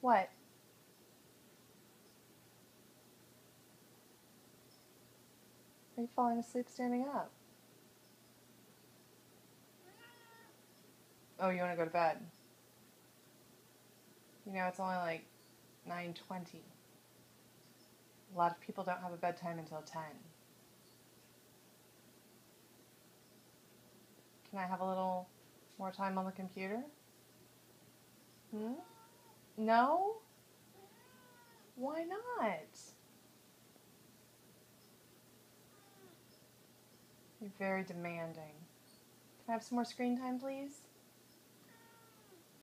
What? Are you falling asleep standing up? Oh, you want to go to bed? You know, it's only like 9.20. A lot of people don't have a bedtime until 10. Can I have a little more time on the computer? Hmm? No? Why not? You're very demanding. Can I have some more screen time, please?